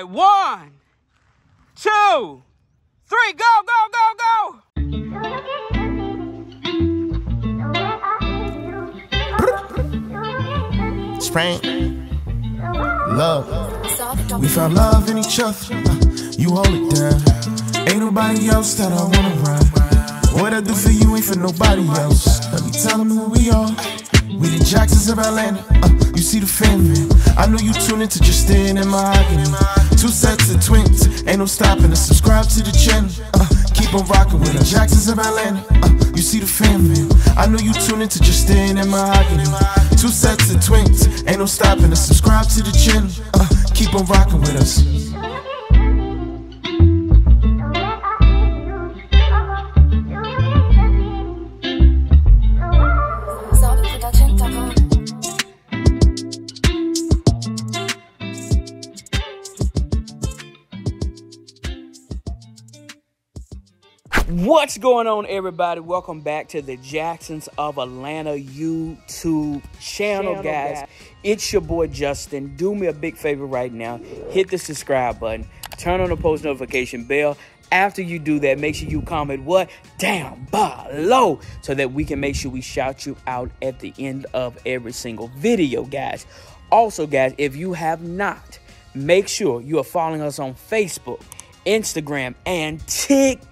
right, one, two, three, go, go, go, go. Spring. Love. We found love in each other. You hold it down. Ain't nobody else that I wanna run. What I do for you ain't for nobody else. Let me tell them who we are. We the Jacksons of Atlanta. Uh, you see the family. I know you tune into Justin and Mahogany. Two sets of twins. Ain't no stopping to subscribe to the channel. Uh, keep on rocking with the Jacksons of Atlanta. Uh, you see the family. I know you tune into Justin and Mahogany. Two sets of twins. Ain't no stopping to subscribe to the channel. Uh, keep on rocking with us. What's going on, everybody? Welcome back to the Jacksons of Atlanta YouTube channel, Channel, guys. guys. It's your boy Justin. Do me a big favor right now. Hit the subscribe button. Turn on the post notification bell. After you do that, make sure you comment what down below so that we can make sure we shout you out at the end of every single video, guys. Also, guys, if you have not, make sure you are following us on Facebook, Instagram, and TikTok,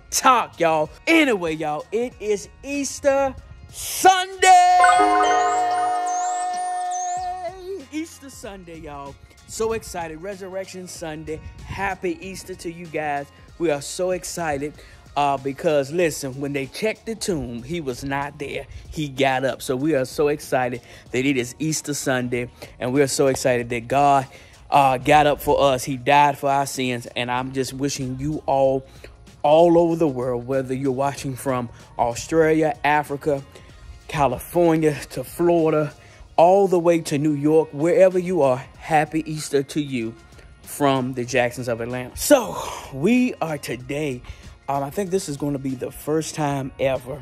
y'all. Anyway, y'all, it is Easter Sunday. Easter Sunday, y'all. So excited. Resurrection Sunday. Happy Easter to you guys. We are so excited uh, because, listen, when they checked the tomb, he was not there. He got up. So we are so excited that it is Easter Sunday. And we are so excited that God uh, got up for us. He died for our sins. And I'm just wishing you all, all over the world, whether you're watching from Australia, Africa, California to Florida, all the way to New York, wherever you are, happy Easter to you from the Jacksons of Atlanta. So, we are today, um, I think this is going to be the first time ever,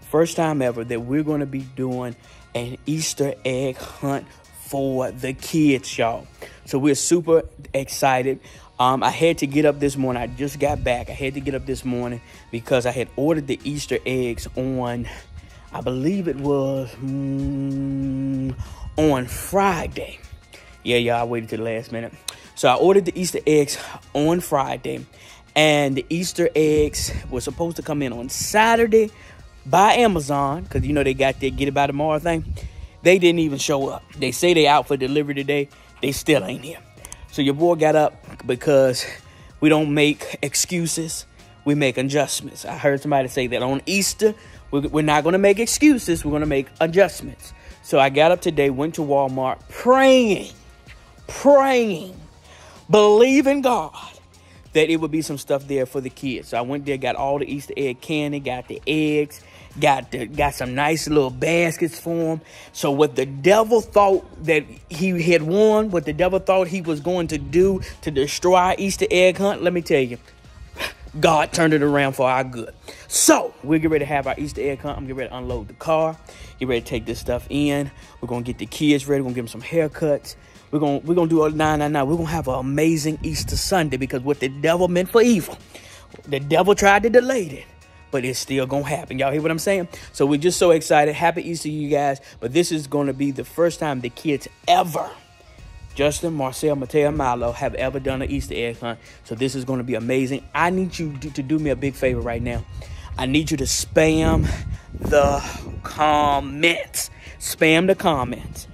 first time ever that we're going to be doing an Easter egg hunt for the kids, y'all. So, we're super excited. Um, I had to get up this morning. I just got back. I had to get up this morning because I had ordered the Easter eggs on I believe it was mm, on Friday. Yeah, yeah, I waited to the last minute. So I ordered the Easter eggs on Friday, and the Easter eggs were supposed to come in on Saturday by Amazon because you know they got their get it by tomorrow thing. They didn't even show up. They say they out for delivery today. They still ain't here. So your boy got up because we don't make excuses. We make adjustments. I heard somebody say that on Easter, we're, not going to make excuses. We're going to make adjustments. So I got up today, went to Walmart, praying, praying, believing God that it would be some stuff there for the kids. So I went there, got all the Easter egg candy, got the eggs, got the got some nice little baskets for them. So what the devil thought that he had won, what the devil thought he was going to do to destroy our Easter egg hunt, let me tell you, God turned it around for our good. So we're getting ready to have our Easter egg hunt. I'm getting ready to unload the car. Get ready to take this stuff in. We're gonna get the kids ready. We're gonna give them some haircuts. We're gonna we're gonna do a nine nine nine. We're gonna have an amazing Easter Sunday because what the devil meant for evil, the devil tried to delay it, but it's still gonna happen. Y'all hear what I'm saying? So we're just so excited. Happy Easter, you guys. But this is gonna be the first time the kids ever Justin, Marcel, Mateo, Milo have ever done an Easter egg hunt. So this is going to be amazing. I need you to, do me a big favor right now. I need you to spam the comments. Spam the comments.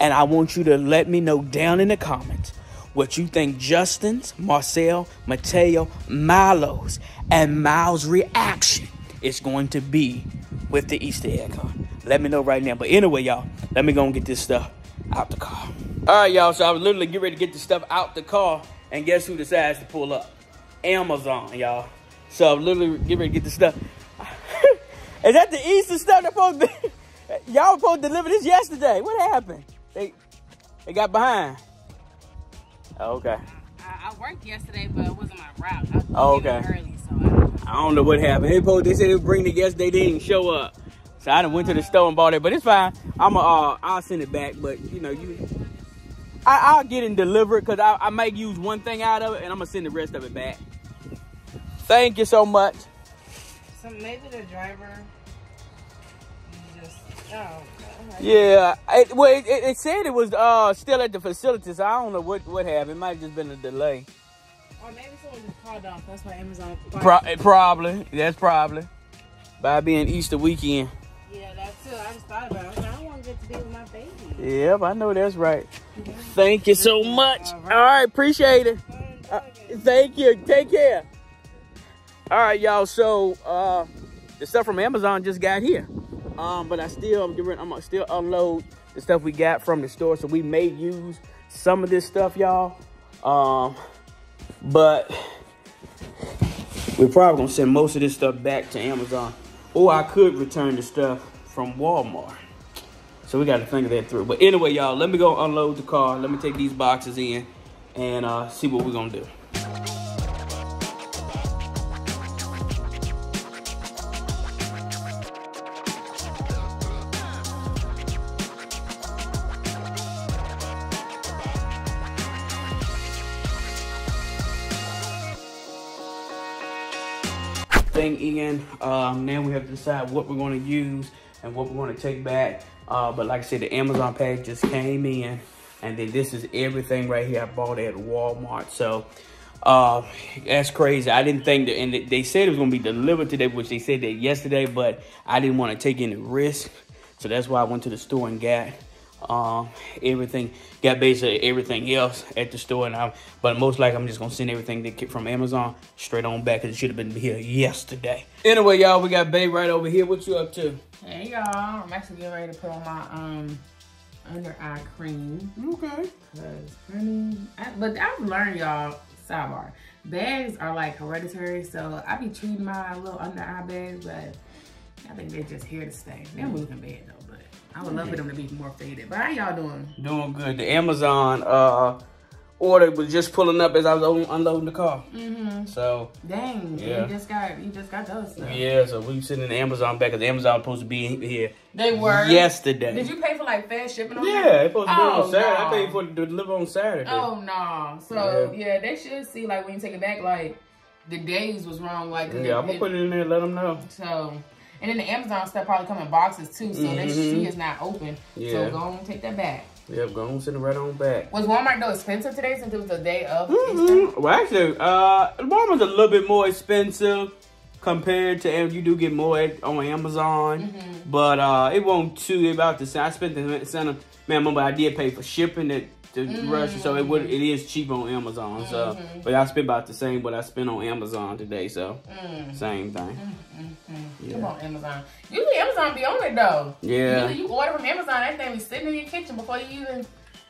And I want you to let me know down in the comments what you think Justin's, Marcel, Mateo, Milo's, and Miles' reaction is going to be with the Easter egg hunt. Let me know right now. But anyway, y'all, let me go and get this stuff out the car. All right, y'all. So I was literally getting ready to get the stuff out the car, and guess who decides to pull up? Amazon, y'all. So I'm literally getting ready to get the stuff. Is that the Easter stuff that supposed to be? Y'all were supposed to deliver this yesterday. What happened? They they got behind. Oh, okay. I, I worked yesterday, but it wasn't my route. I was Oh, okay. early, so I I don't know what happened. They, supposed, they said they would bring the guests. They didn't show up. So I done went to the store and bought it, but it's fine. I'm uh, I'll send it back. But you know, you I, will get it delivered because I, I might use one thing out of it and I'm gonna send the rest of it back. Thank you so much. So maybe the driver just oh. Yeah, it, well, it, it, said it was uh, still at the facility, so I don't know what what happened. It might have just been a delay. Or maybe someone just called off. That's why Amazon. Pro probably. That's probably. By being Easter weekend. Yeah, that's too. I just thought about it. I don't want to get to be with my baby. Yep, I know that's right. Thank you so much. All right, All right appreciate it. Uh, thank you. Take care. All right, y'all. So uh, the stuff from Amazon just got here. Um, but I still, I'm getting, I'm gonna still unload the stuff we got from the store. So we may use some of this stuff, y'all. Um, but we're probably gonna send most of this stuff back to Amazon. Or I could return the stuff from Walmart. So we got to think of that through. But anyway, y'all, let me go unload the car. Let me take these boxes in and uh, see what we're gonna do. Thing in. Um, now we have to decide what we're going to use and what we're going to take back. Uh, but like I said, the Amazon pack just came in. And then this is everything right here I bought at Walmart. So uh, that's crazy. I didn't think that, and they said it was going to be delivered today, which they said that yesterday, but I didn't want to take any risk. So that's why I went to the store and got um, everything got basically everything else at the store now. But most likely, I'm just gonna send everything that from Amazon straight on back because it should have been here yesterday. Anyway, y'all, we got Babe right over here. What you up to? Hey, y'all. I'm actually getting ready to put on my um under eye cream. Okay. Cause honey, I, but I've learned y'all. Sidebar. Bags are like hereditary, so I be treating my little under eye bags, but I think they're just here to stay. They're moving bad though. I would love for them to be more faded. But how y'all doing? Doing good. The Amazon uh, order was just pulling up as I was unloading the car. Mm-hmm. So dang, yeah. you just got you just got those. Stuff. Yeah, so we sitting in Amazon back because Amazon supposed to be here. They were yesterday. Did you pay for like fast shipping? On yeah, they supposed to be oh, on Saturday. No. I paid for to deliver on Saturday. Oh no! So yeah. yeah. they should see like when you take it back, like the days was wrong. Like yeah, I'm gonna put it in there. Let them know. So and then the Amazon stuff probably come in boxes too, so mm-hmm. that she is not open. Yeah. So go on take that back. Yep, go on send it right on back. Was Walmart though expensive today since it was the day of mm-hmm. Well, actually, uh, Walmart's a little bit more expensive compared to and you do get more on Amazon, mm-hmm. but uh, it won't too about the same. I spent the same man, remember I did pay for shipping it to mm-hmm. Russia, so it would it is cheap on Amazon. So, mm-hmm. but I spent about the same what I spent on Amazon today. So, mm. same thing. Mm-hmm. Yeah. Come on, Amazon. Usually Amazon be on it though. Yeah. Usually you order from Amazon, that thing be sitting in your kitchen before you even.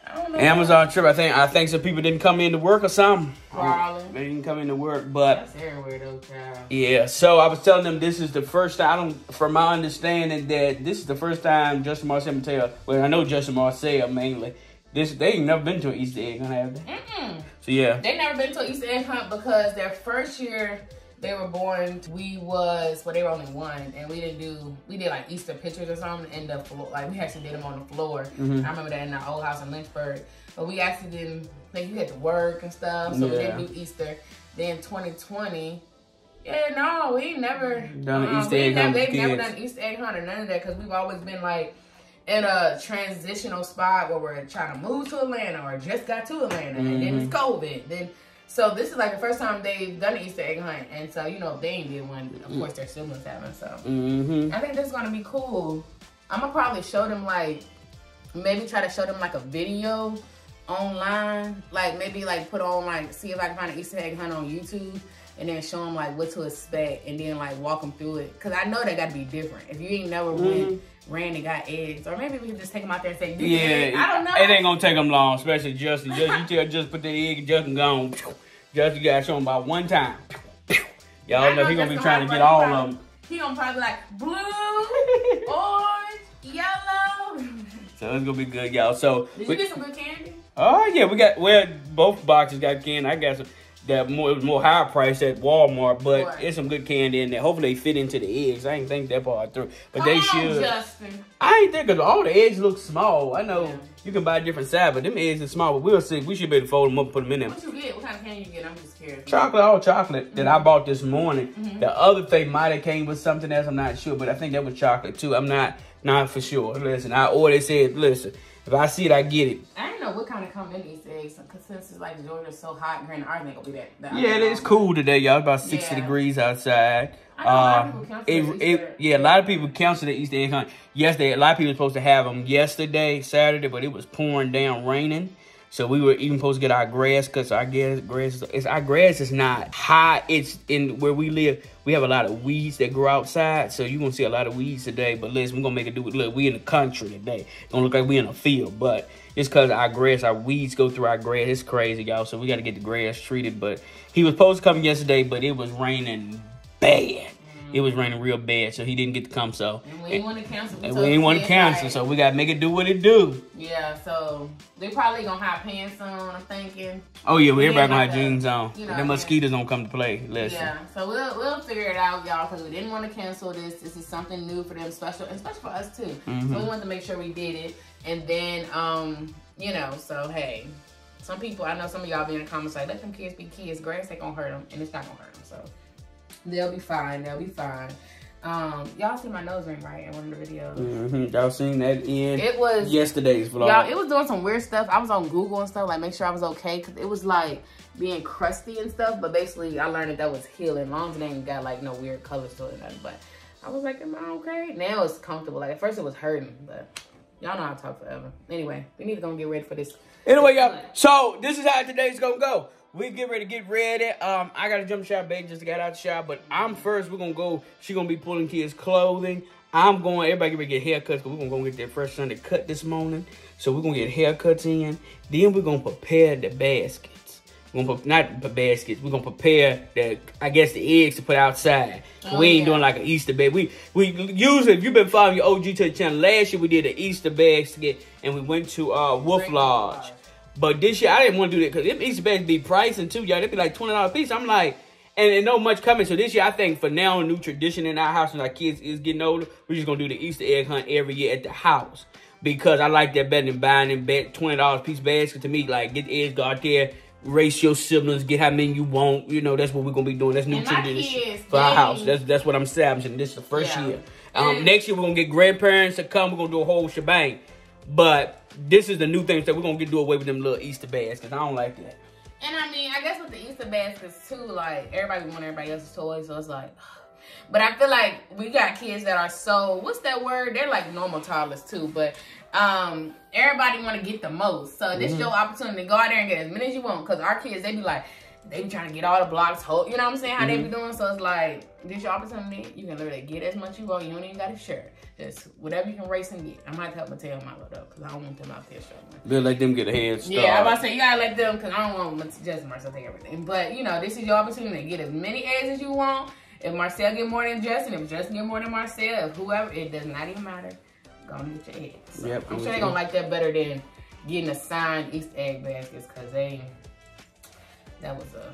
I don't know. Amazon trip. I think I think some people didn't come into work or something. Probably. They didn't come into work, but that's everywhere though, child. Yeah. So I was telling them this is the first time. I don't, from my understanding, that this is the first time Justin Marcel. Well, I know Justin Marcel mainly this they ain't never been to an Easter egg hunt, have they? Mm-mm. So yeah, they never been to an Easter egg hunt because their first year they were born, we was well they were only one, and we didn't do we did like Easter pictures or something in the floor. Like we actually did them on the floor. Mm-hmm. I remember that in our old house in Lynchburg, but we actually didn't. Like you had to work and stuff, so yeah. we didn't do Easter. Then 2020. Yeah, no, we never done um, Easter egg hunt. They've never done Easter egg hunt or none of that because we've always been like in a transitional spot where we're trying to move to Atlanta or just got to Atlanta mm-hmm. and then it's mm-hmm. COVID. Then so this is like the first time they've done an Easter egg hunt, and so you know they ain't did one. Of mm. course, their siblings haven't. So mm-hmm. I think this is gonna be cool. I'm gonna probably show them like maybe try to show them like a video online, like maybe like put on like see if I can find an Easter egg hunt on YouTube and then show them like what to expect and then like walk them through it because I know they got to be different. If you ain't never mm-hmm. went ran and got eggs, or maybe we can just take them out there and say, yeah, I don't know. It ain't gonna take them long, especially Justin. Just you tell just put the egg and Justin gone. Justin got shown by one time. Y'all know, he gonna be trying to get all probably, of them. He gonna probably like blue, orange, yellow. So it's gonna be good, y'all. So did you we, get some good candy? Oh yeah, we got well both boxes got candy. I got some that more it was more higher price at Walmart, but Right. it's some good candy in there. Hopefully they fit into the eggs. I ain't think that part through, but Come they should. Justin. I ain't think cause all the eggs look small. I know Yeah. you can buy different size, but them eggs are small. But we'll see. We should be able to fold them up and put them in there. What you get? What kind of candy you get? I'm just curious. Chocolate, all chocolate that I Mm-hmm. bought this morning. The other thing might have came with something else. I'm not sure, but I think that was chocolate too. I'm not not for sure. Listen, I ordered. Said, listen, if I see it, I get it. I don't know what kind of come in these eggs. Because since it's like Georgia's so hot, Grand Island ain't gonna be that. that Yeah, it is cool today, y'all. About 60 Yeah. degrees outside. I know a lot of Uh, people it, it, yeah, a lot of people canceled the Easter egg hunt. Yesterday, a lot of people were supposed to have them yesterday, Saturday, but it was pouring down, raining. So we were even supposed to get our grass cut. So I grass is it's, our grass is not high. It's in where we live. We have a lot of weeds that grow outside, so you're gonna see a lot of weeds today. But listen, we're gonna make it do with look. We in the country today. Gonna look like we in a field, but it's cause our grass, our weeds go through our grass. It's crazy, y'all. So we got to get the grass treated. But he was supposed to come yesterday, but it was raining bad. It was raining real bad, so he didn't get to come. So And we didn't want to cancel. and we didn't want to cancel, like- so we got to make it do what it do. Yeah, so they probably gonna have pants on. I'm thinking. Oh yeah, well, everybody gonna have jeans on. You know, the yeah. mosquitoes don't come to play. Listen. Yeah, so we'll we'll figure it out, y'all, because we didn't want to cancel this. This is something new for them, special, and special for us too. Mm-hmm. So we wanted to make sure we did it, and then um, you know, so hey, some people I know some of y'all be in the comments like, let them kids be kids. Grass ain't gonna hurt them, and it's not gonna hurt them. So they'll be fine. They'll be fine. Um, y'all see my nose ring right in one of the videos. hmm Y'all seen that in It was yesterday's vlog. Y'all, it was doing some weird stuff. I was on Google and stuff, like make sure I was okay, cause it was like being crusty and stuff. But basically, I learned that that was healing. Long as it ain't got like no weird colors to it, or nothing. But I was like, am I okay? Now it's comfortable. Like at first it was hurting, but y'all know I talk forever. Anyway, we need to go get ready for this. Anyway, y'all. So this is how today's gonna go. We get ready to get ready. Um, I gotta jump shower, baby. Just got out the shower, but I'm first. We're gonna go. She gonna be pulling kids' clothing. I'm going. Everybody get ready to get haircuts. Cause we're gonna go get that fresh Sunday cut this morning. So we're gonna get haircuts in. Then we're gonna prepare the baskets. We're gonna not the baskets. We're gonna prepare the. I guess the eggs to put outside. Oh, we ain't yeah. doing like an Easter bag. We we usually if you've been following your OG to the channel. Last year we did an Easter basket and we went to uh Wolf Lodge. But this year I didn't want to do that because them Easter bags be pricing too, y'all. They be like twenty dollars a piece. I'm like, and, and no much coming. So this year I think for now a new tradition in our house when our kids is getting older, we're just gonna do the Easter egg hunt every year at the house because I like that better than buying them ba- twenty dollars piece basket. To me, like get the eggs, go out there. Race your siblings, get how many you want. You know that's what we're gonna be doing. That's new tradition for our house. That's that's what I'm establishing. This is the first Yeah. year. Um, next year we're gonna get grandparents to come. We're gonna do a whole shebang. But this is the new thing that we're gonna get do away with them little Easter baskets. I don't like that. And I mean, I guess with the Easter baskets too, like everybody want everybody else's toys, so it's like. But I feel like we got kids that are so what's that word? They're like normal toddlers too, but um everybody want to get the most. So this your opportunity to go out there and get as many as you want. Cause our kids they be like they be trying to get all the blocks whole. You know what I'm saying? How they be mm-hmm. doing. So it's like this your opportunity. You can literally get as much you want. You don't even got to share. Just whatever you can race and get. I might help Mateo my little though, cause I don't want them out there struggling. They'll let them get a head start. Yeah, I'm about to say you gotta let them because I don't want just Marcel take everything. But you know, this is your opportunity to get as many eggs as you want. If Marcel get more than Justin, if Justin get more than Marcel, if whoever, it does not even matter. Go and get your eggs. So Yep, I'm sure they're gonna like that better than getting assigned East egg baskets because they that was a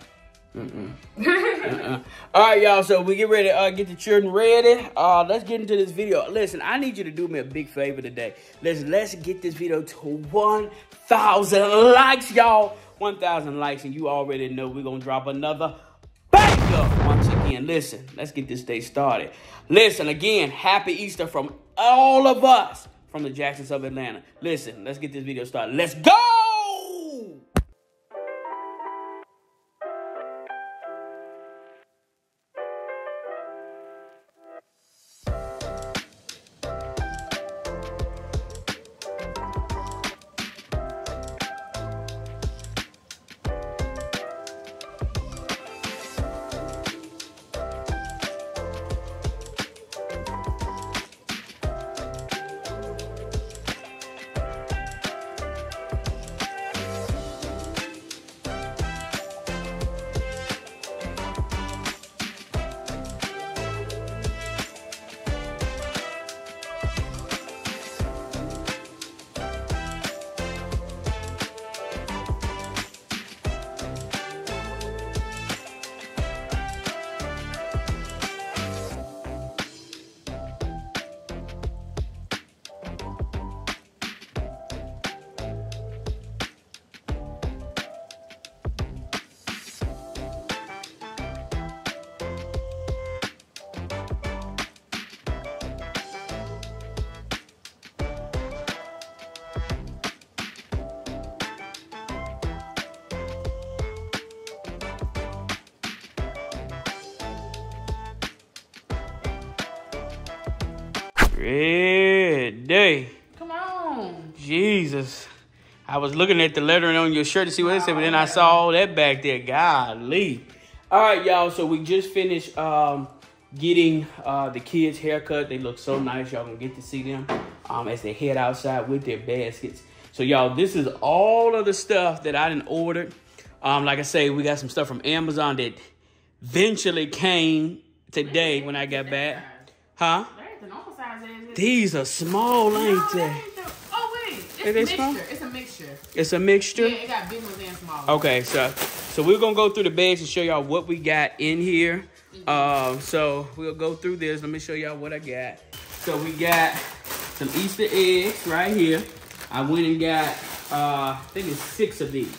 Uh-uh. All right, y'all. So we get ready uh, get the children ready. Uh, let's get into this video. Listen, I need you to do me a big favor today. Let's let's get this video to 1,000 likes, y'all. 1,000 likes, and you already know we're gonna drop another banger once again. Listen, let's get this day started. Listen, again, happy Easter from all of us from the Jacksons of Atlanta. Listen, let's get this video started. Let's go! Ready. Come on. Jesus. I was looking at the lettering on your shirt to see what it said, but then I saw all that back there. Golly. All right, y'all. So we just finished um, getting uh, the kids' haircut. They look so nice. Y'all gonna get to see them um, as they head outside with their baskets. So y'all, this is all of the stuff that I didn't ordered. Um, like I say, we got some stuff from Amazon that eventually came today when I got back. Huh? These are small, ain't No, they? ain't the- Oh wait, it's a they small? mixture. It's a mixture. It's a mixture. Yeah, it got big ones and small. Okay, so so we're gonna go through the bags and show y'all what we got in here. Um, so we'll go through this. Let me show y'all what I got. So we got some Easter eggs right here. I went and got uh, I think it's six of these.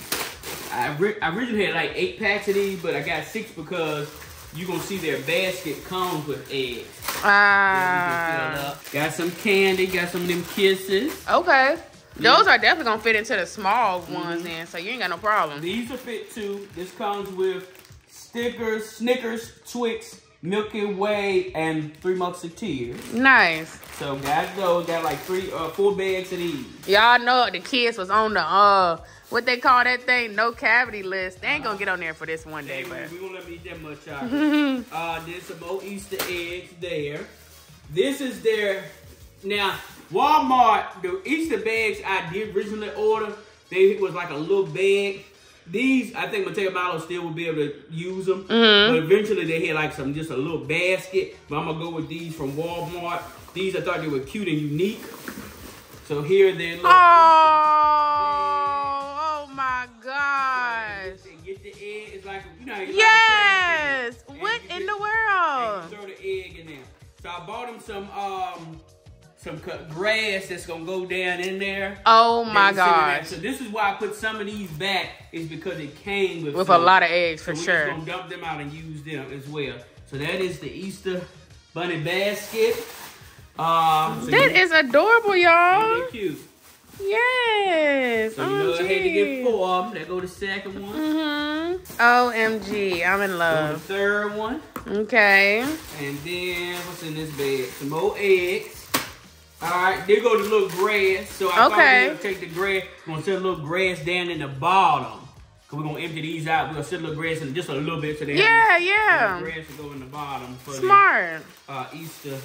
I, I originally had like eight packs of these, but I got six because you're gonna see their basket comes with eggs. Ah. Got some candy, got some of them kisses. okay. Those are definitely gonna fit into the small ones then, so you ain't got no problem. These are fit too. This comes with stickers, Snickers, Twix, Milky Way, and Three Musketeers. Nice. So got those. Got like three, uh, four bags of these. Y'all know the kids was on the uh what they call that thing, no cavity list. They ain't gonna get on there for this one day, but we won't let me eat that much out. uh, there's some more Easter eggs there. This is their now Walmart. The Easter bags I did originally order, they was like a little bag. These I think Mateo Milo still will be able to use them, but eventually they had like some just a little basket. But I'm gonna go with these from Walmart. These I thought they were cute and unique. So here they look. Oh my gosh. They Get the egg. It's like you know. like a Yes. And What in get- the world? throw the egg in there. So I bought him some um some cut grass that's gonna go down in there. Oh my And send it back. gosh. So this is why I put some of these back is because it came with With a lot of eggs for so we're sure. Just gonna dump them out and use them as well. So that is the Easter bunny basket. Um, so That is adorable, y'all. Really cute. Yes. So you know I had to get four of them. There go the second one. Mm-hmm. OMG. I'm in Go the love. third one. Okay. And then what's in this bag? Some more eggs. All right, there go the little grass. So I thought we gonna take the grass. We're gonna set a little grass down in the bottom. Cause we're gonna empty these out. We're gonna set a little grass in just a little bit so Yeah, yeah. grass to go in the bottom for Smart. the uh, Easter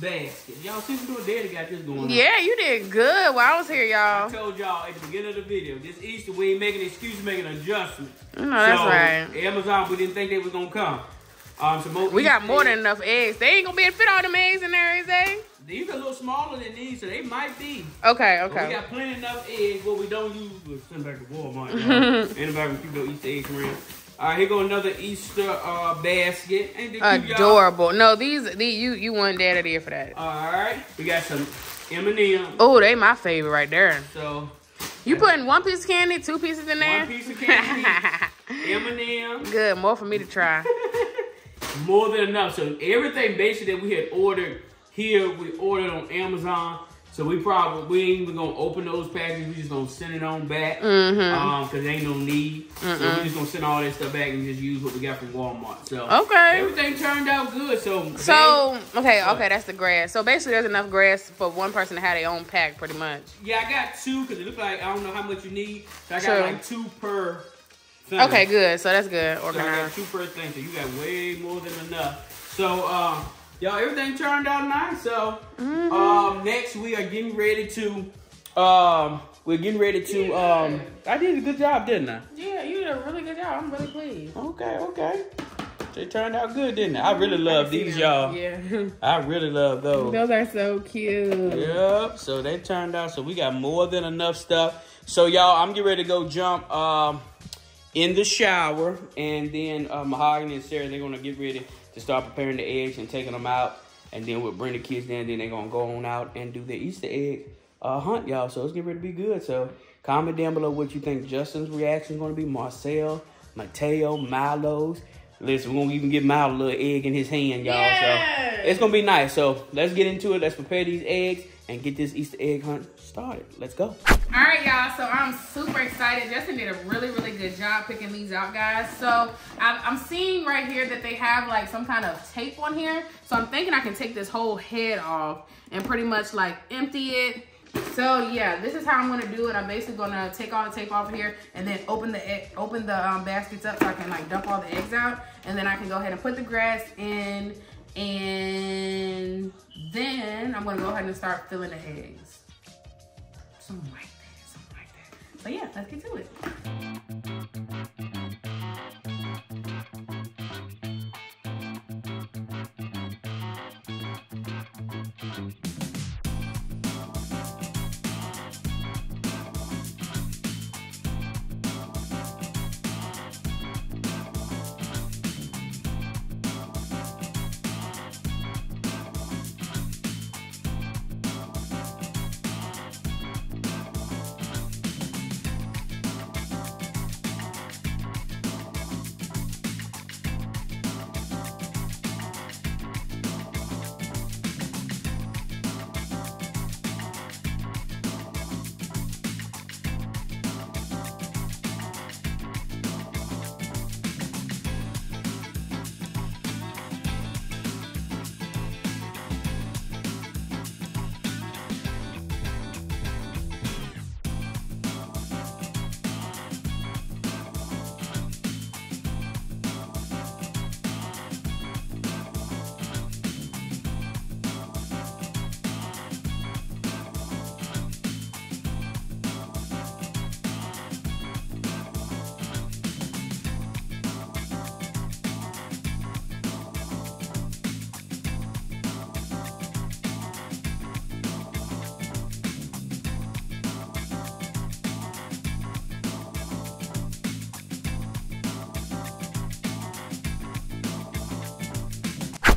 basket. Y'all see what daddy got this going on. Yeah, you did good while I was here, y'all. I told y'all at the beginning of the video, this Easter we ain't making excuses, making adjustments. No, that's right. Amazon, we didn't think they was gonna come. Um, more We got more eggs. than enough eggs. They ain't gonna be able to fit all them eggs in there, is they? These are a little smaller than these, so they might be. Okay, But we got plenty enough eggs. What we don't use, we'll send back to Walmart. Anybody with people Easter eggs around. All right, here go another Easter uh, basket. Adorable. No, these, these you you want dad there for that. All right, we got some M&M. Oh, they my favorite right there. So You putting one piece of candy, two pieces in there? one piece of candy, M&M, Good, more for me to try. more than enough. So everything basically that we had ordered here, we ordered on Amazon. So we probably we ain't even gonna open those packages. We just gonna send it on back, Mm-hmm. um, cause there ain't no need. So we just gonna send all that stuff back and just use what we got from Walmart. So Okay. everything turned out good. So So okay, okay, that's the grass. So basically, there's enough grass for one person to have their own pack, pretty much. yeah, I got two because it looks like I don't know how much you need. So I got Sure. like two per. Thing. Okay, good. So that's good. So I got two per thing, so you got way more than enough. So, um, y'all, everything turned out nice. So, Mm-hmm. um, next we are getting ready to, um, we're getting ready to, um, I did a good job, didn't I? Yeah, you did a really good job. I'm really pleased. Okay, okay. They turned out good, didn't they? I really love these, y'all. Yeah. I really love those. Those are so cute. Yep. So they turned out. So we got more than enough stuff. So y'all, I'm getting ready to go jump um in the shower, and then uh, Mahogany and Sarah they're gonna get ready to start preparing the eggs and taking them out, and then we'll bring the kids down. Then they're gonna go on out and do the Easter egg uh, hunt, y'all. So it's getting ready to be good. So comment down below what you think Justin's reaction is gonna be. Marcel, Mateo, Milo's. Listen, we're gonna even give Miles a little egg in his hand, y'all. So it's gonna be nice. So let's get into it. Let's prepare these eggs and get this Easter egg hunt started. Let's go. All right, y'all. So I'm super excited. Justin did a really, really good job picking these out, guys. So I'm seeing right here that they have like some kind of tape on here. So I'm thinking I can take this whole head off and pretty much like empty it so yeah, this is how I'm gonna do it. I'm basically gonna take all the tape off of here and then open the open the um, baskets up so I can like dump all the eggs out. And then I can go ahead and put the grass in and then I'm gonna go ahead and start filling the eggs. Something like that, something like that. So yeah, let's get to it.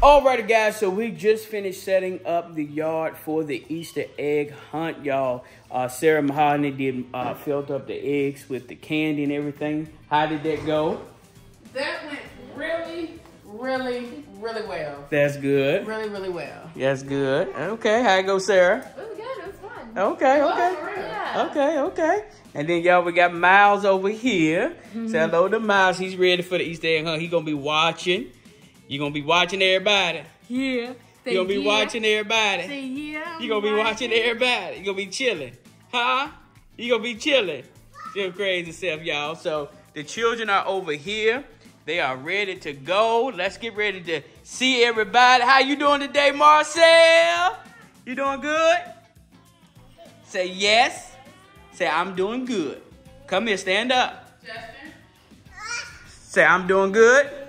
Alrighty, guys, so we just finished setting up the yard for the Easter egg hunt, y'all. Uh, Sarah Mahogany did uh, filled up the eggs with the candy and everything. How did that go? That went really, really, really well. That's good. Really, really well. That's good. Okay, how it go, Sarah? It was good. It was fun. Okay, okay. Yeah. Okay, okay. And then, y'all, we got Miles over here. Mm -hmm. Say hello to Miles. He's ready for the Easter egg hunt. He going to be watching. You gonna be watching everybody. Yeah. You gonna be yeah. watching everybody. Say yeah. You gonna be watching everybody. You gonna be chilling. Huh? You gonna be chilling. Still crazy self, y'all. So the children are over here. They are ready to go. Let's get ready to see everybody. How you doing today, Marcel? You doing good? Say yes. Say I'm doing good. Come here, stand up. Justin. Say I'm doing good.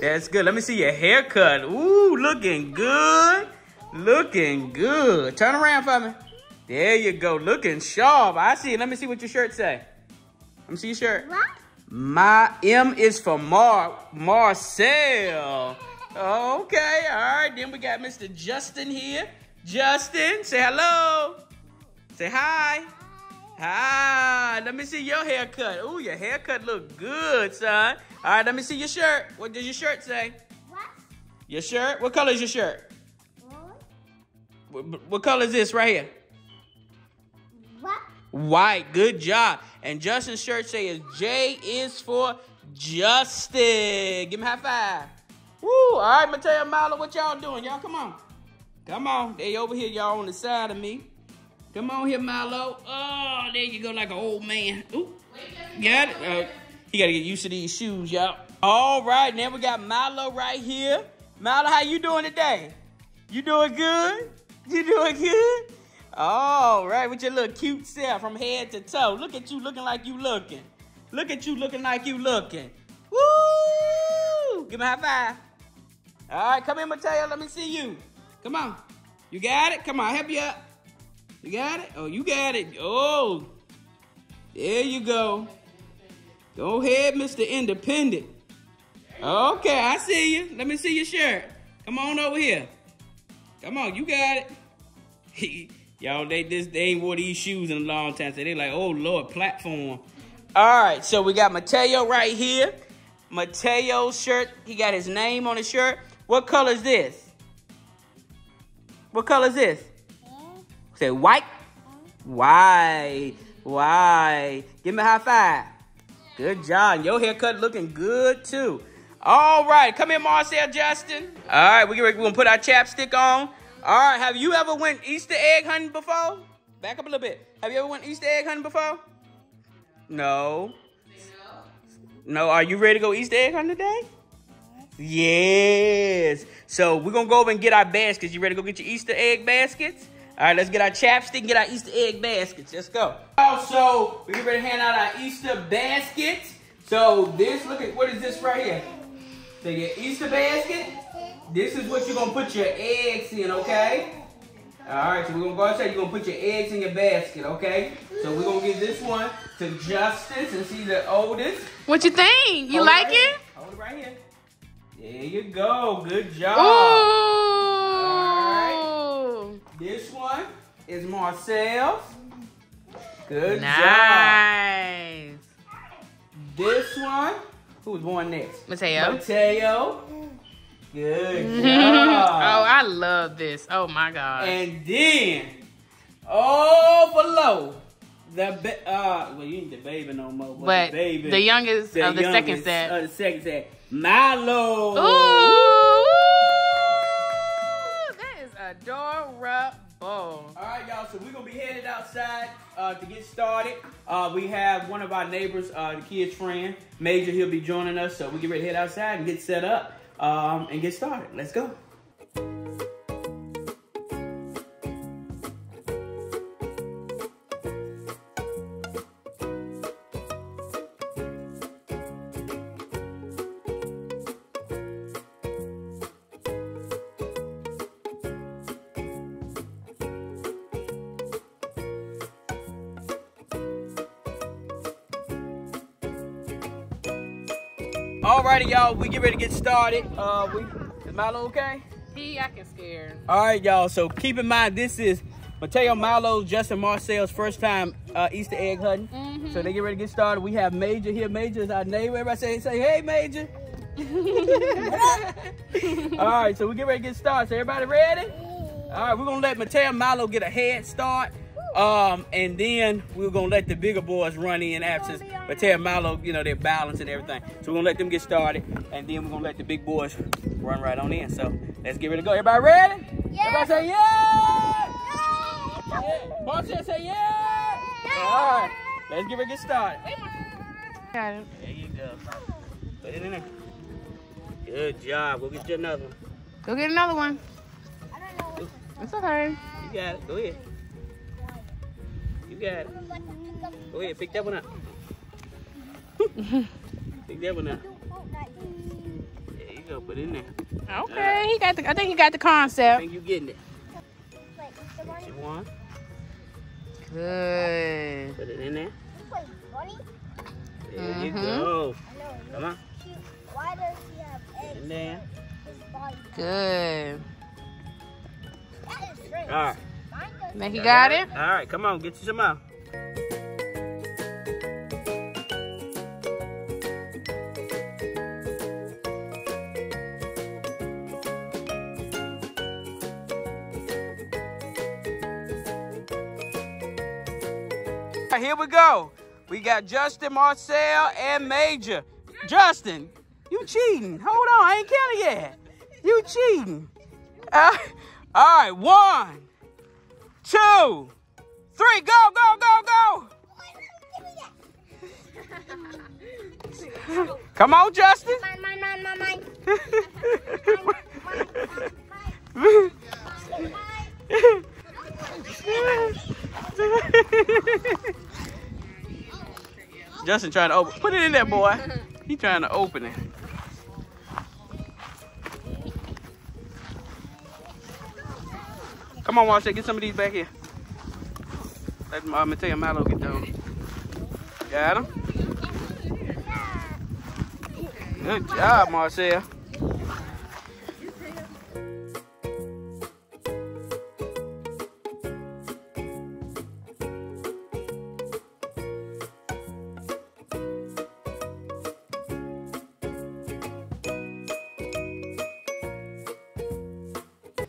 That's good. Let me see your haircut. Ooh, looking good. Looking good. Turn around for me. There you go. Looking sharp. I see Let me see what your shirt say. Let me see your shirt. What? My M is for Mar Marcel. Okay, all right. Then we got Mr. Justin here. Justin, say hello. Say hi. Hi. Let me see your haircut. Ooh, your haircut look good, son. All right, let me see your shirt. What does your shirt say? What? Your shirt? What color is your shirt? What? What, what color is this right here? What? White. Good job. And Justin's shirt says J is for Justin. Give me a high five. Woo. All right, Mateo Milo, what y'all doing? Y'all come on. Come on. They over here, y'all on the side of me. Come on here, Milo. Oh, there you go, like an old man. Ooh. Got it? Uh, he got to get used to these shoes, y'all. All right, now we got Milo right here. Milo, how you doing today? You doing good? You doing good? All right, with your little cute self from head to toe. Look at you looking like you looking. Look at you looking like you looking. Woo! Give me a high five. All right, come in, Mateo. Let me see you. Come on. You got it? Come on, help you up. You got it? Oh, you got it. Oh, there you go. Go ahead, Mr. Independent. Okay, I see you. Let me see your shirt. Come on over here. Come on, you got it. Y'all, they this they ain't wore these shoes in a long time, so they like, oh Lord, platform. All right, so we got Mateo right here. Mateo's shirt. He got his name on his shirt. What color is this? What color is this? Say white. White. White. Give me a high five. Good job. Your haircut looking good too. All right, come here, Marcel Justin. All right, we we're gonna put our chapstick on. All right, have you ever went Easter egg hunting before? Back up a little bit. Have you ever went Easter egg hunting before? No. No, are you ready to go Easter egg hunting today? Yes. So we're gonna go over and get our baskets. You ready to go get your Easter egg baskets? All right, let's get our chapstick and get our Easter egg baskets. Let's go. Also, we get ready to hand out our Easter baskets. So this, look at, what is this right here? So your Easter basket, this is what you're gonna put your eggs in, okay? All right, so we're gonna go outside. You're gonna put your eggs in your basket, okay? So we're gonna give this one to Justin, and he's the oldest. What you think? You Hold like right it? here. Hold it right here. There you go. Good job. Ooh. This one is Marcel's. Good job. Nice. This one, who's born next? Mateo. Mateo. Good job. oh. I love this. Oh my god. and then, oh, below. The ba- uh, well, you ain't the baby no more, but, but the baby, the youngest of the second set. of the second set, Milo. Ooh. That is adorable. So we're gonna be headed outside uh, to get started. Uh, we have one of our neighbors, uh, the kid's friend, Major. He'll be joining us. So we get ready to head outside and get set up um, and get started. Let's go. Alrighty, y'all. We get ready to get started. Uh, we is Milo okay? He acting scared. All right, y'all. So keep in mind, this is Mateo Milo, Justin Marcel's first time uh, Easter egg hunting. So they get ready to get started. We have Major here. Major is our neighbor. Everybody say, say, hey, Major. All right, so we get ready to get started. So everybody ready? All right, we're gonna let Mateo Milo get a head start. Um, and then we're gonna let the bigger boys run in after Mateo Milo, you know, their balance and everything. So we're gonna let them get started, and then we're gonna let the big boys run right on in. So let's get ready to go. Everybody ready? Everybody say yeah! Yeah. Marcel say yeah! All right, let's get ready to get started. Got it. There you go. Put it in there. Good job. Go get you another one. Go get another one. It's okay. You got it. Go ahead. You got it. Go ahead. Pick that one up. Pick that one up. There you go. Put it in there. Okay, he got the. I think he got the concept. I think you getting it. Get you one. Good. Put it in there. There you Mhm. go. Come on. Why does he have Put it eggs in there. in his body? Good. That is strange. All right. Think you got it? All right. Come on. Get you some out. Right, here we go. We got Justin, Marcel, and Major. Justin, you cheating. Hold on, I ain't counting yet. You cheating. Uh, all right, one, two, three, go, go, go, go. Come on, Justin. Mine, mine, mine, mine, mine. Justin trying to open. Put it in there, boy. He trying to open it. Come on, Marcel, get some of these back here. Let uh, Mateo Milo get those. Got him. Good job, Marcel.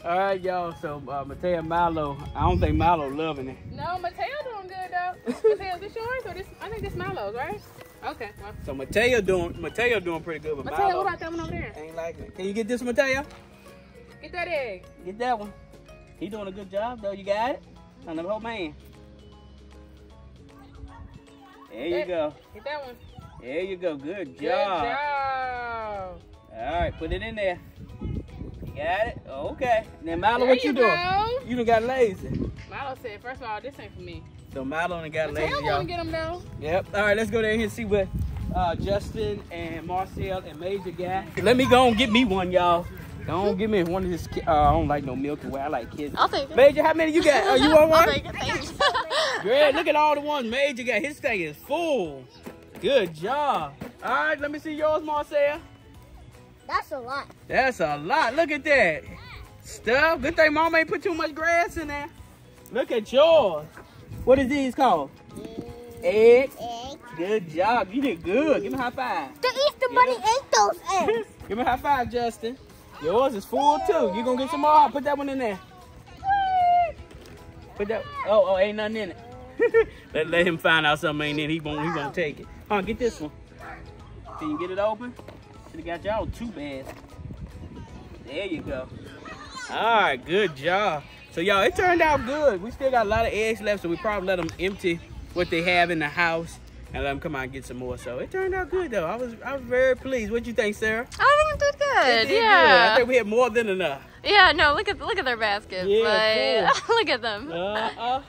All right, y'all. So uh, Mateo Milo, I don't think Milo loving it. No, Mateo doing good though. Mateo, this yours or this? I think this Milo's, right? Okay. Well, So Mateo doing Mateo doing pretty good, but Mateo, Milo what about that one over there? ain't liking it. Can you get this, Mateo? Get that egg. Get that one. He doing a good job though. You got it. On the whole man. There you go. Get that one. There you go. Good job. Good job. job. All right, put it in there. You got it. Okay. Now Milo, There what you, you doing? go. You done got lazy. Milo said, first of all, this ain't for me. So Milo done got Mateo lazy, want y'all. gonna get him though. Yep. All right, let's go down here and see what uh, Justin and Marcel and Major got. Let me go and get me one, y'all. Don't give me one of this. Uh, I don't like no Milky Way. I like Kids. I'll take it. Major, how many you got? Oh, you want I'll one? take it. Thanks. Great. Look at all the ones Major got. His thing is full. Good job. All right, let me see yours, Marcel. That's a lot. That's a lot. Look at that stuff. Good thing mom ain't put too much grass in there. Look at yours. What is these called? Eggs. Egg. Good job. You did good. Give me a high five. The Easter Bunny ate those eggs. Give me a high five, Justin. Yours is full too. You gonna get some more? Put that one in there. Put that. Oh, oh, ain't nothing in it. let, let him find out something ain't in. it. He won't. He won't take it. Huh? Get this one. Can you get it open? Should have got y'all two bags. There you go. All right, good job. So y'all, it turned out good. We still got a lot of eggs left, so we probably let them empty what they have in the house and let them come out and get some more. So it turned out good though. I was I was very pleased. What you think, Sarah? I think it did It good. did Yeah. I think we had more than enough. Yeah. No. Look at look at their baskets. Yeah, like, look at them. Uh uh.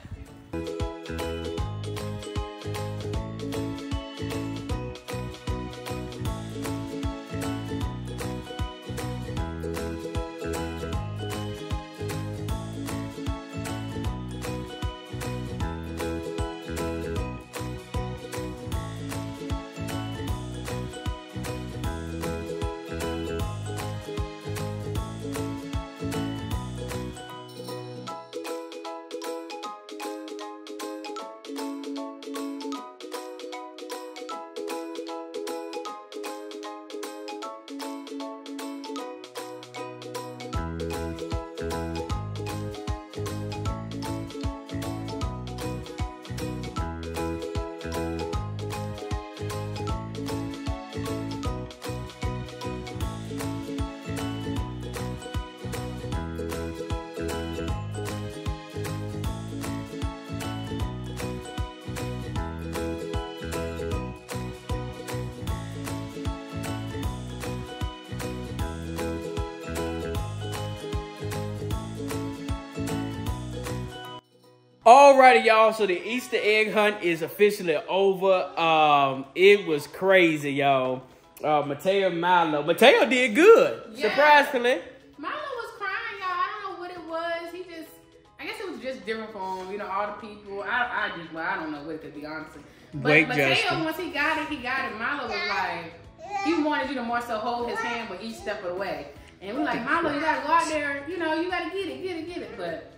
Alrighty, y'all. So the Easter egg hunt is officially over. Um, it was crazy, y'all. Uh, Mateo Milo. Mateo did good, Yeah. surprisingly. Milo was crying, y'all. I don't know what it was. He just, I guess it was just different for him. You know, all the people. I, I just, well, I don't know what it could be, honestly. But Wait, Mateo, Justin. once he got it, he got it. Milo was like, he wanted you to more so hold his hand with each step of the way. And we're like, Milo, you gotta go out there. You know, you gotta get it, get it, get it. But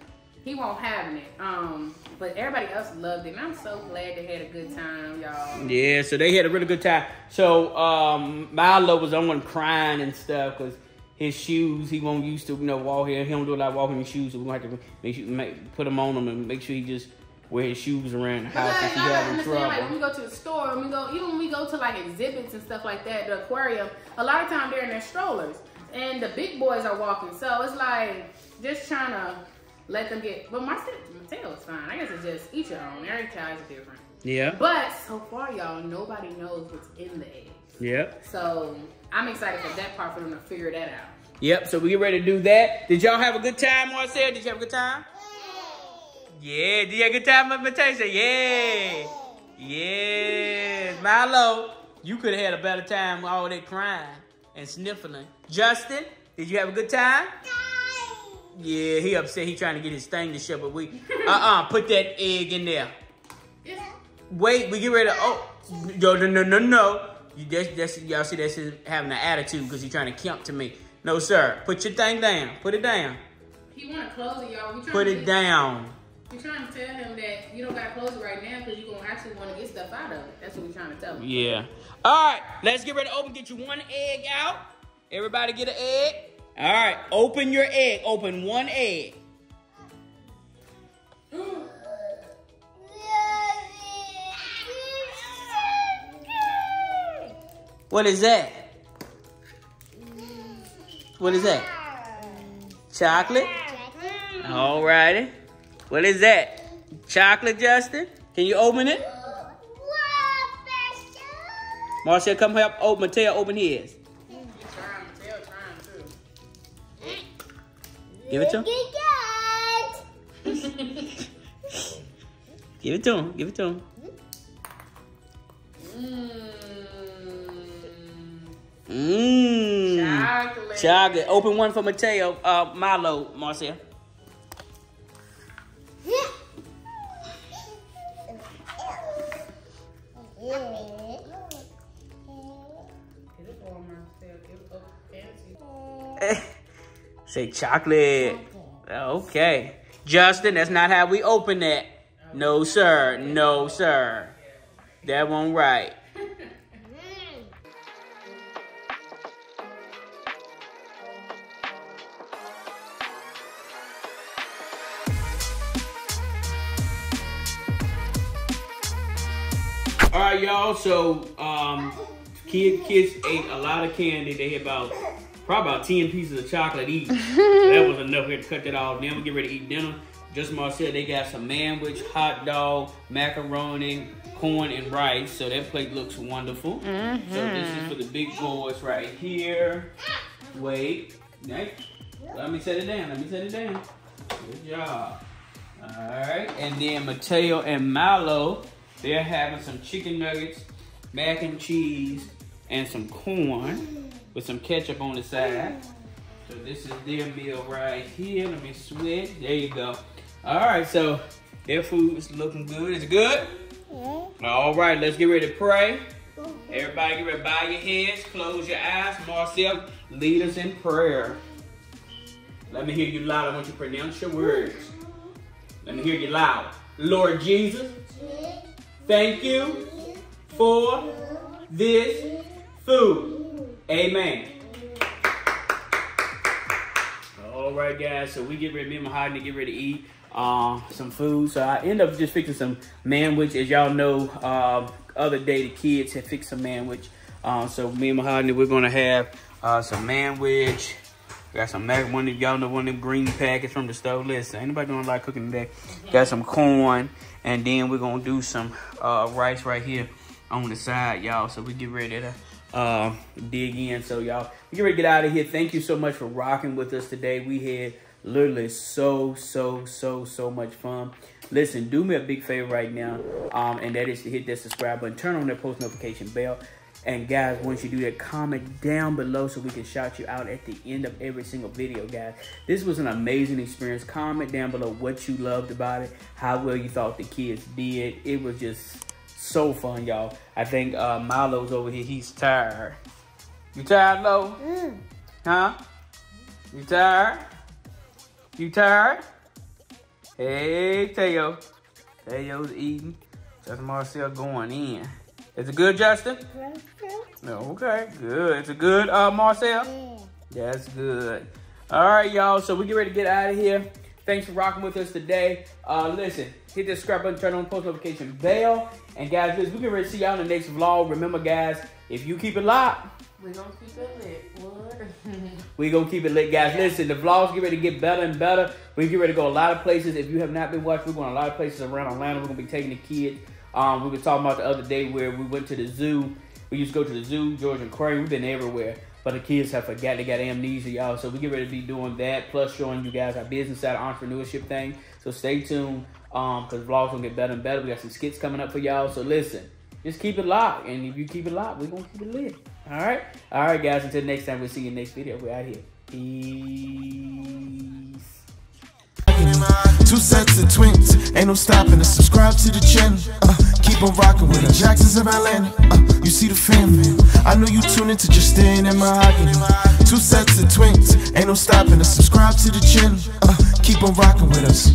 he won't having it. Um, but everybody else loved it, and I'm so glad they had a good time, y'all. Yeah, so they had a really good time. So um, Milo was on one crying and stuff because his shoes he won't used to you know walk here. He don't do a lot of walking in shoes, so we have to make sure make, put them on him and make sure he just wear his shoes around the house But if gotta having understand, like when we go to the store, when we go, even when we go to like exhibits and stuff like that, the aquarium, a lot of time they're in their strollers, and the big boys are walking. So it's like just trying to let them get. But my tail is fine. I guess it's just each your own. Every child is different. Yeah, But so far, y'all, nobody knows what's in the egg. yep, So I'm excited for that part for them to figure that out. yep. So we get ready to do that. Did y'all have a good time, Marcel? Did you have a good time? Yeah, did you have a good time, Mateo? Say, Yeah, yeah. Milo, you could have had a better time with all that crying and sniffling. Justin, did you have a good time? Yeah, he upset. He trying to get his thing to shut, but we uh-uh, put that egg in there. Wait, we get ready to oh no no no no no. You that's, that's y'all see that's his having an attitude because he's trying to camp to me. No sir, put your thing down. Put it down. He want to close it, y'all. We Put it down. We're trying to tell him that you don't gotta close it right now because you're gonna actually want to get stuff out of it. That's what we're trying to tell him. Yeah. All right, let's get ready to open. Get you one egg out. Everybody get an egg. All right, open your egg. Open one egg. What is that? What is that? Chocolate? All righty. What is that? Chocolate, Justin? Can you open it? Marcia, come help open Mateo open his. Give it to him. Give it to him. Give it to him. Mmm. Chocolate. Chocolate. Open one for Mateo. Uh, Milo, Marcia. Say chocolate. Okay. Justin, that's not how we open that. No, sir. No, sir. That one right. All right, y'all. So, um, kid, kids ate a lot of candy. They about probably about ten pieces of chocolate each. that was enough. We had to cut that off. Then we get ready to eat dinner. Just Marcel, they got some manwich, hot dog, macaroni, corn, and rice. So that plate looks wonderful. So this is mm-hmm. for the big boys right here. Wait, next. Let me set it down. Let me set it down. Good job. All right, and then Mateo and Milo, they're having some chicken nuggets, mac and cheese, and some corn with some ketchup on the side. So this is their meal right here. Let me switch. There you go. All right, so their food is looking good. Is it good? All right, let's get ready to pray. Everybody get ready to bow your heads, close your eyes. Marcel, lead us in prayer. Let me hear you loud. I want you to pronounce your words. Mm-hmm. Let me hear you loud. Lord Jesus, thank you for this food. Amen. All right, guys. So we get ready. Me and Mahogany get ready to eat uh, some food. So I end up just fixing some manwich. As y'all know, uh, other day the kids had fixed some manwich. Uh, so me and Mahogany, we're gonna have uh, some manwich. Got some mac, one of y'all know one of them green packets from the stove. Listen, anybody doing a lot of cooking today? Got some corn, and then we're gonna do some uh, rice right here on the side, y'all. So we get ready to uh, dig in. So y'all, we get ready to get out of here. Thank you so much for rocking with us today. We had literally so, so, so, so much fun. Listen, do me a big favor right now, um, and that is to hit that subscribe button, turn on that post notification bell. And guys, once you do that, comment down below so we can shout you out at the end of every single video, guys. This was an amazing experience. Comment down below what you loved about it, how well you thought the kids did. It was just so fun, y'all. I think uh, Milo's over here. He's tired. You tired, Lo? Huh? You tired? You tired? Hey, Teo. Teo's eating. Justin Marcel going in. Is it good, Justin? No, okay, good. Is it good, uh, Marcel? That's good. All right, y'all. So we get ready to get out of here. Thanks for rocking with us today. Uh, listen, hit the subscribe button, turn on post notification bell. And guys, we ready to see y'all in the next vlog. Remember, guys, if you keep it locked, we're gonna keep it lit. What? we gonna keep it lit, guys. Listen, the vlogs get ready to get better and better. We get ready to go a lot of places. If you have not been watching, we're going a lot of places around Atlanta. We're gonna be taking the kids. Um, we were talking about the other day where we went to the zoo. We used to go to the zoo, George and Crane. We've been everywhere, but the kids have forgot they got amnesia, y'all. So we get ready to be doing that, plus showing you guys our business side entrepreneurship thing. So stay tuned, um, because vlogs gonna get better and better. We got some skits coming up for y'all. So listen, just keep it locked, and if you keep it locked, we're gonna keep it lit. All right, all right, guys. Until next time, we'll see you next video. We're out here. Peace. Two sets of twins, ain't no stopping to subscribe to the channel. Uh, keep on rocking with the Jacksons of Atlanta. Uh, you see the family. I know you tune into Justin and Mahogany. Two sets of twins, ain't no stopping to subscribe to the channel. Uh, keep on rocking with us.